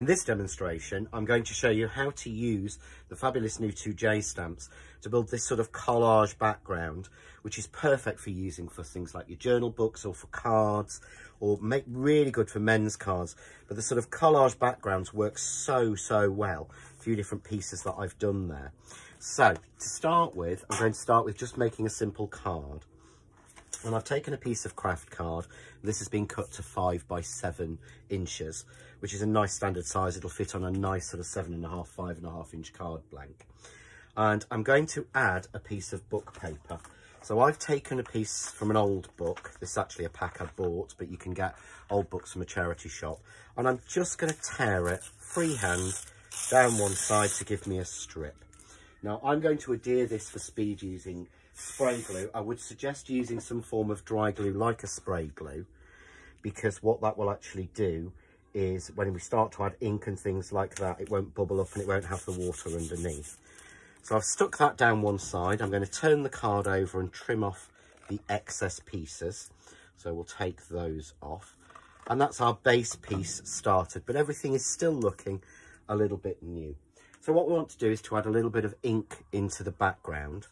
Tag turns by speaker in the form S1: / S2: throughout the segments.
S1: In this demonstration, I'm going to show you how to use the fabulous new 2J stamps to build this sort of collage background, which is perfect for using for things like your journal books or for cards, or make really good for men's cards. But the sort of collage backgrounds work so, so well. A few different pieces that I've done there. So, to start with, I'm going to start with just making a simple card. And I've taken a piece of craft card. This has been cut to five by seven inches, which is a nice standard size. It'll fit on a nice sort of seven and a half, five and a half inch card blank. And I'm going to add a piece of book paper. So I've taken a piece from an old book. This is actually a pack I bought, but you can get old books from a charity shop. And I'm just going to tear it freehand down one side to give me a strip. Now I'm going to adhere this for speed using spray glue, I would suggest using some form of dry glue like a spray glue because what that will actually do is when we start to add ink and things like that, it won't bubble up and it won't have the water underneath. So I've stuck that down one side. I'm going to turn the card over and trim off the excess pieces. So we'll take those off. And that's our base piece started, but everything is still looking a little bit new. So what we want to do is to add a little bit of ink into the background.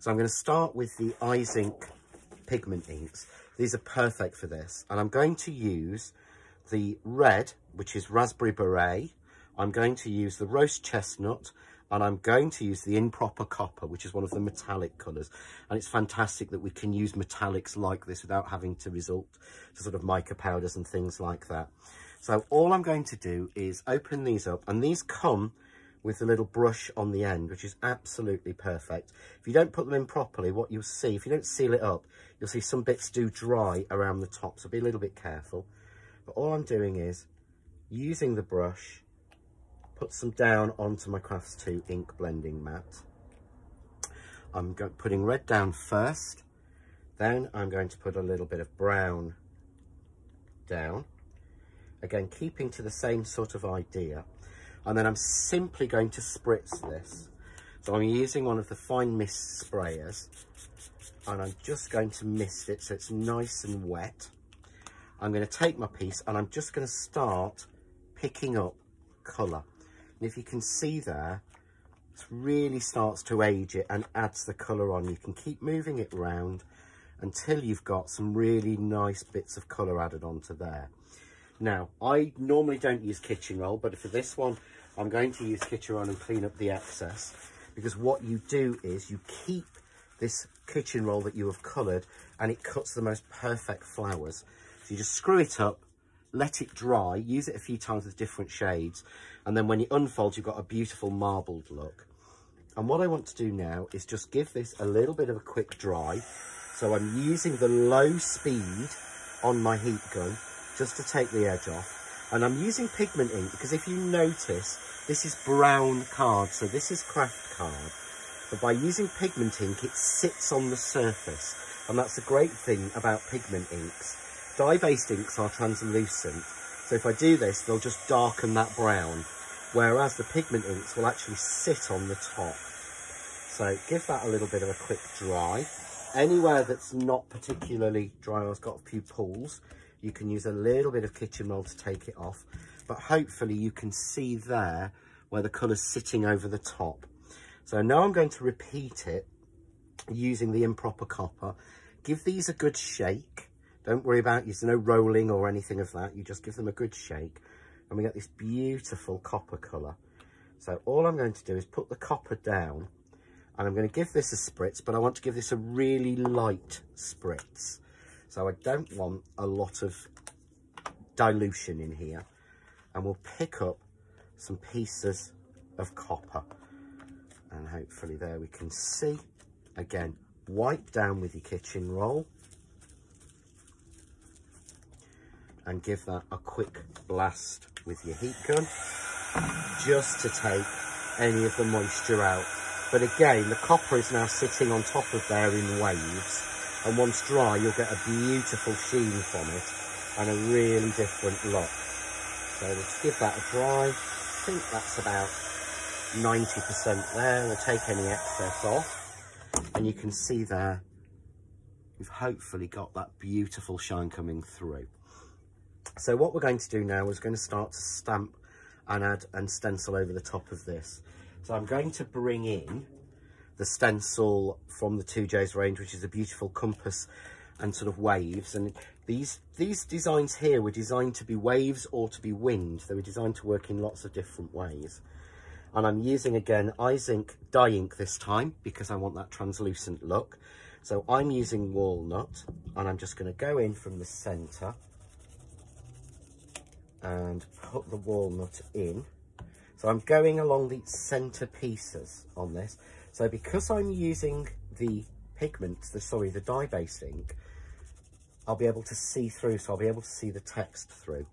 S1: So I'm going to start with the Izink pigment inks. These are perfect for this. And I'm going to use the red, which is raspberry beret. I'm going to use the roast chestnut and I'm going to use the improper copper, which is one of the metallic colours. And it's fantastic that we can use metallics like this without having to resort to sort of mica powders and things like that. So all I'm going to do is open these up and these come with a little brush on the end, which is absolutely perfect. If you don't put them in properly, what you'll see, if you don't seal it up, you'll see some bits do dry around the top, so be a little bit careful. But all I'm doing is using the brush, put some down onto my Crafts Too ink blending mat. I'm putting red down first, then I'm going to put a little bit of brown down. Again, keeping to the same sort of idea and then I'm simply going to spritz this. So I'm using one of the fine mist sprayers and I'm just going to mist it so it's nice and wet. I'm going to take my piece and I'm just going to start picking up colour. And if you can see there, it really starts to age it and adds the colour on. You can keep moving it round until you've got some really nice bits of colour added onto there. Now, I normally don't use kitchen roll, but for this one, I'm going to use kitchen roll and clean up the excess because what you do is you keep this kitchen roll that you have coloured and it cuts the most perfect flowers. So you just screw it up, let it dry, use it a few times with different shades, and then when you unfold, you've got a beautiful marbled look. And what I want to do now is just give this a little bit of a quick dry. So I'm using the low speed on my heat gun just to take the edge off. And I'm using pigment ink because if you notice, this is brown card, so this is craft card. But by using pigment ink, it sits on the surface. And that's a great thing about pigment inks. Dye-based inks are translucent. So if I do this, they'll just darken that brown. Whereas the pigment inks will actually sit on the top. So give that a little bit of a quick dry. Anywhere that's not particularly dry or has got a few pools, you can use a little bit of kitchen roll to take it off, but hopefully you can see there where the colour's sitting over the top. So now I'm going to repeat it using the improper copper. Give these a good shake. Don't worry about using no rolling or anything of that. You just give them a good shake and we get this beautiful copper colour. So all I'm going to do is put the copper down and I'm going to give this a spritz, but I want to give this a really light spritz. So I don't want a lot of dilution in here. And we'll pick up some pieces of copper. And hopefully there we can see. Again, wipe down with your kitchen roll. And give that a quick blast with your heat gun. Just to take any of the moisture out. But again, the copper is now sitting on top of there in waves and once dry you'll get a beautiful sheen from it and a really different look. So let's give that a dry. I think that's about 90% there. We'll take any excess off and you can see there we've hopefully got that beautiful shine coming through. So what we're going to do now is going to start to stamp and add and stencil over the top of this. So I'm going to bring in the stencil from the 2J's range, which is a beautiful compass and sort of waves. And these, these designs here were designed to be waves or to be wind. They were designed to work in lots of different ways. And I'm using again Izink dye ink this time because I want that translucent look. So I'm using walnut and I'm just going to go in from the centre and put the walnut in. So I'm going along the centre pieces on this. So because I'm using the pigments, the sorry, the dye-based ink, I'll be able to see through, so I'll be able to see the text through.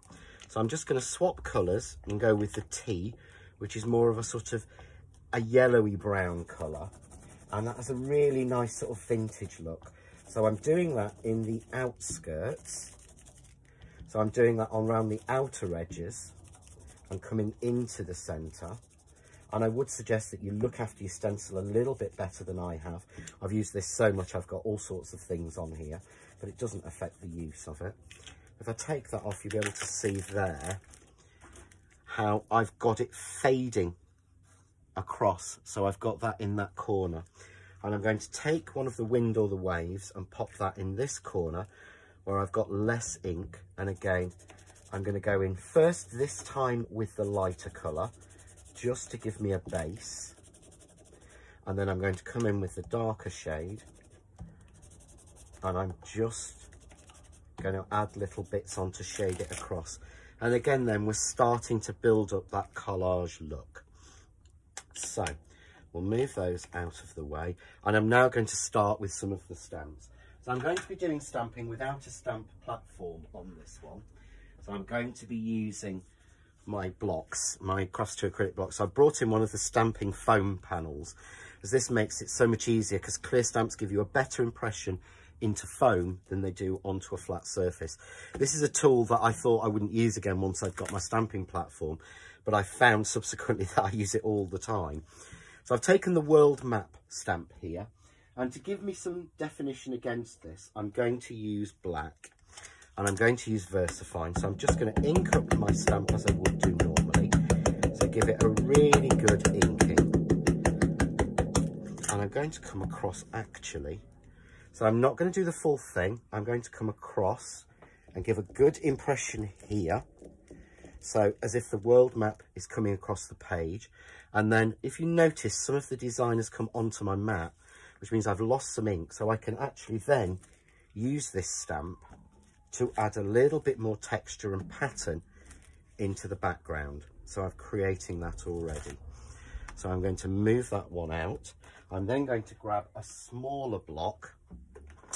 S1: So I'm just going to swap colours and go with the tea, which is more of a sort of a yellowy brown colour. And that has a really nice sort of vintage look. So I'm doing that in the outskirts. So I'm doing that on around the outer edges and coming into the centre. And I would suggest that you look after your stencil a little bit better than I have. I've used this so much, I've got all sorts of things on here, but it doesn't affect the use of it. If I take that off, you'll be able to see there how I've got it fading across. So I've got that in that corner. And I'm going to take one of the wind or the waves and pop that in this corner where I've got less ink. And again, I'm going to go in first this time with the lighter colour just to give me a base. And then I'm going to come in with the darker shade. And I'm just going to add little bits on to shade it across. And again, then we're starting to build up that collage look. So we'll move those out of the way. And I'm now going to start with some of the stamps. So I'm going to be doing stamping without a stamp platform on this one. So I'm going to be using my blocks, my Crafts Too acrylic blocks. I've brought in one of the stamping foam panels as this makes it so much easier because clear stamps give you a better impression into foam than they do onto a flat surface. This is a tool that I thought I wouldn't use again once I'd got my stamping platform, but I found subsequently that I use it all the time. So I've taken the world map stamp here, and to give me some definition against this, I'm going to use black and I'm going to use VersaFine. So I'm just going to ink up my stamp as I would do normally. So give it a really good inking. And I'm going to come across actually. So I'm not going to do the full thing. I'm going to come across and give a good impression here. So as if the world map is coming across the page. And then if you notice, some of the design has come onto my mat, which means I've lost some ink. So I can actually then use this stamp to add a little bit more texture and pattern into the background. So I'm creating that already. So I'm going to move that one out. I'm then going to grab a smaller block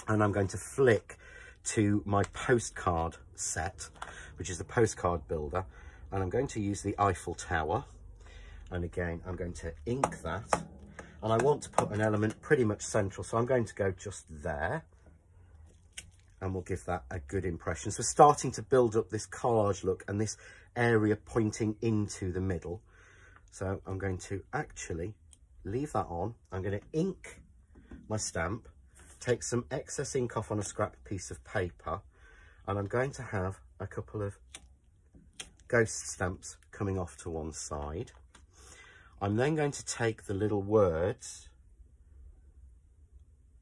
S1: and I'm going to flick to my postcard set, which is the postcard builder. And I'm going to use the Eiffel Tower. And again, I'm going to ink that. And I want to put an element pretty much central. So I'm going to go just there and we'll give that a good impression. So we're starting to build up this collage look and this area pointing into the middle. So I'm going to actually leave that on. I'm going to ink my stamp, take some excess ink off on a scrap piece of paper, and I'm going to have a couple of ghost stamps coming off to one side. I'm then going to take the little words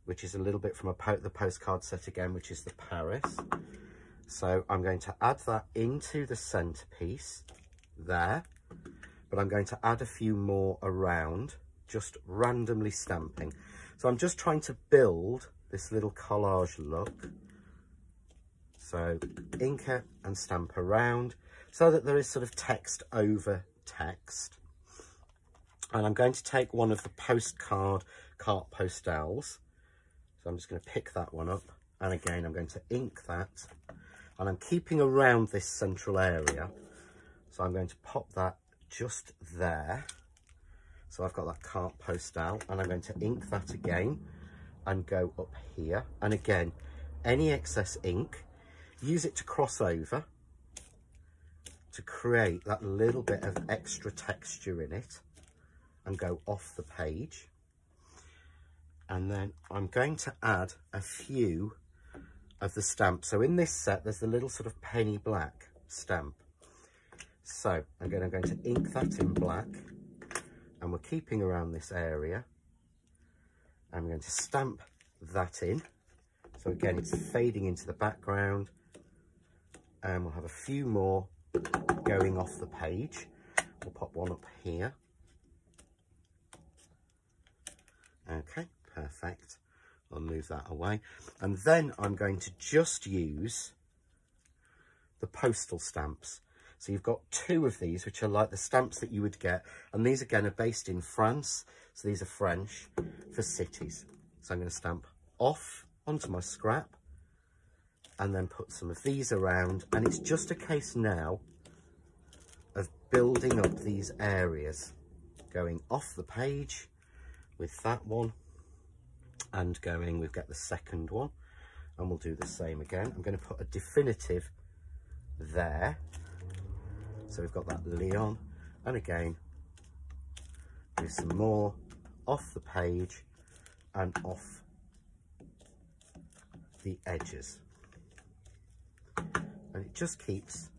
S1: which is a little bit from a po the postcard set again, which is the Paris. So I'm going to add that into the centerpiece there, but I'm going to add a few more around, just randomly stamping. So I'm just trying to build this little collage look. So ink it and stamp around so that there is sort of text over text. And I'm going to take one of the postcard cart postals so I'm just going to pick that one up. And again, I'm going to ink that. And I'm keeping around this central area. So I'm going to pop that just there. So I've got that cart postal and I'm going to ink that again and go up here. And again, any excess ink, use it to cross over to create that little bit of extra texture in it and go off the page and then I'm going to add a few of the stamps. So in this set, there's the little sort of penny black stamp. So I'm going to ink that in black and we're keeping around this area. I'm going to stamp that in. So again, it's fading into the background and we'll have a few more going off the page. We'll pop one up here. Okay, perfect. I'll move that away. And then I'm going to just use the postal stamps. So you've got two of these, which are like the stamps that you would get. And these, again, are based in France. So these are French for cities. So I'm going to stamp off onto my scrap and then put some of these around. And it's just a case now of building up these areas, going off the page with that one and going, we've got the second one and we'll do the same again. I'm going to put a definitive there. So we've got that Lyon and again, do some more off the page and off the edges. And it just keeps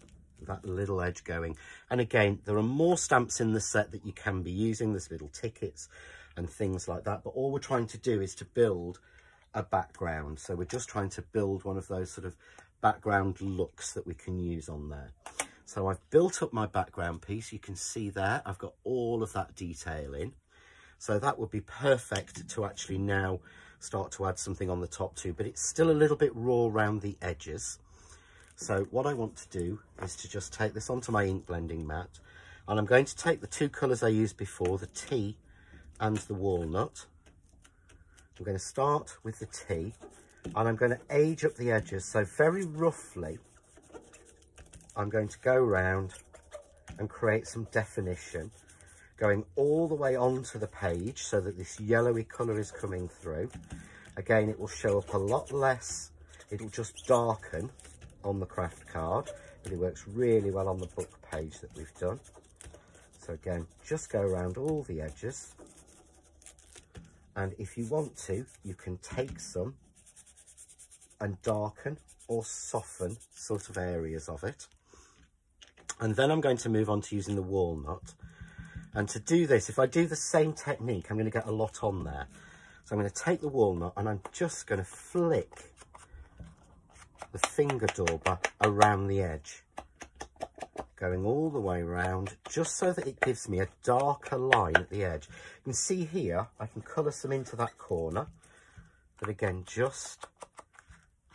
S1: that little edge going. And again, there are more stamps in the set that you can be using. There's little tickets and things like that. But all we're trying to do is to build a background. So we're just trying to build one of those sort of background looks that we can use on there. So I've built up my background piece. You can see there, I've got all of that detail in. So that would be perfect to actually now start to add something on the top too, but it's still a little bit raw around the edges. So what I want to do is to just take this onto my ink blending mat and I'm going to take the two colours I used before, the tea and the walnut. I'm going to start with the tea and I'm going to age up the edges. So very roughly, I'm going to go around and create some definition going all the way onto the page so that this yellowy colour is coming through. Again, it will show up a lot less. It'll just darken on the craft card, but it works really well on the book page that we've done. So again, just go around all the edges. And if you want to, you can take some and darken or soften sort of areas of it. And then I'm going to move on to using the walnut. And to do this, if I do the same technique, I'm going to get a lot on there. So I'm going to take the walnut and I'm just going to flick the finger dauber around the edge. Going all the way around, just so that it gives me a darker line at the edge. You can see here, I can colour some into that corner. But again, just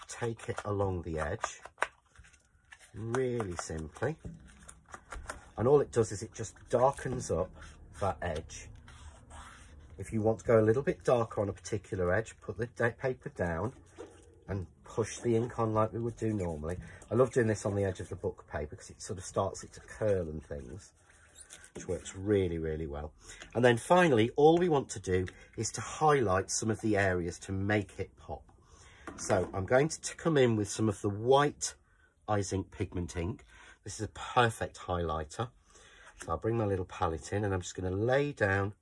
S1: take it along the edge. Really simply. And all it does is it just darkens up that edge. If you want to go a little bit darker on a particular edge, put the paper down and push the ink on like we would do normally. I love doing this on the edge of the book paper because it sort of starts it to curl and things, which works really, really well. And then finally, all we want to do is to highlight some of the areas to make it pop. So I'm going to come in with some of the white Izink pigment ink this is a perfect highlighter. So I'll bring my little palette in and I'm just going to lay down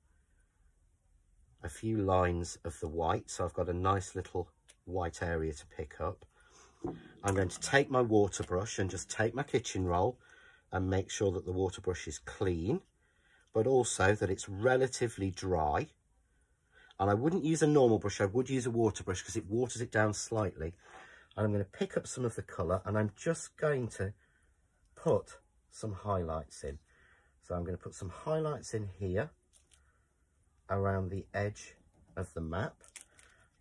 S1: a few lines of the white. So I've got a nice little white area to pick up. I'm going to take my water brush and just take my kitchen roll and make sure that the water brush is clean, but also that it's relatively dry. And I wouldn't use a normal brush, I would use a water brush because it waters it down slightly. And I'm going to pick up some of the colour and I'm just going to put some highlights in. So I'm going to put some highlights in here around the edge of the map.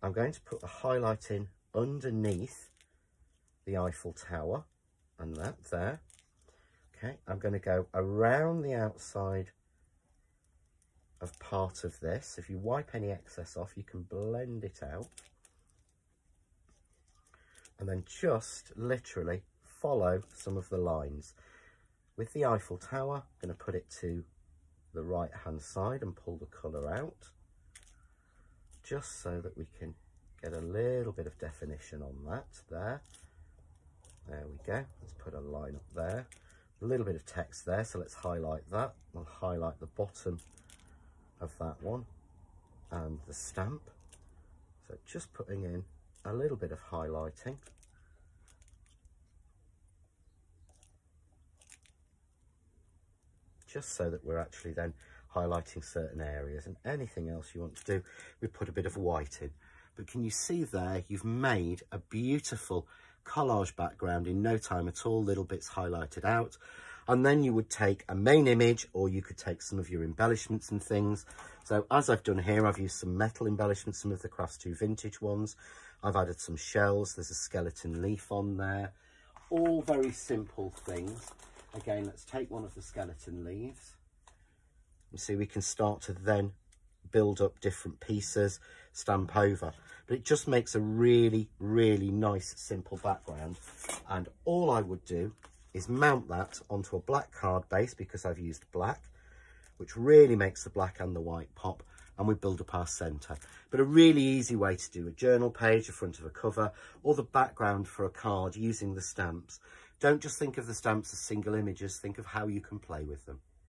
S1: I'm going to put a highlight in underneath the Eiffel Tower and that there. Okay, I'm going to go around the outside of part of this. If you wipe any excess off, you can blend it out. And then just literally follow some of the lines. With the Eiffel Tower, I'm going to put it to the right hand side and pull the colour out just so that we can get a little bit of definition on that there. There we go. Let's put a line up there. A little bit of text there, so let's highlight that. We'll highlight the bottom of that one and the stamp. So just putting in a little bit of highlighting. just so that we're actually then highlighting certain areas and anything else you want to do, we put a bit of white in. But can you see there, you've made a beautiful collage background in no time at all, little bits highlighted out. And then you would take a main image or you could take some of your embellishments and things. So as I've done here, I've used some metal embellishments, some of the Crafts Too vintage ones. I've added some shells. There's a skeleton leaf on there. All very simple things. Again, let's take one of the skeleton leaves. You see, we can start to then build up different pieces, stamp over. But it just makes a really, really nice, simple background. And all I would do is mount that onto a black card base because I've used black, which really makes the black and the white pop. And we build up our centre. But a really easy way to do a journal page, the front of a cover, or the background for a card using the stamps. Don't just think of the stamps as single images, think of how you can play with them.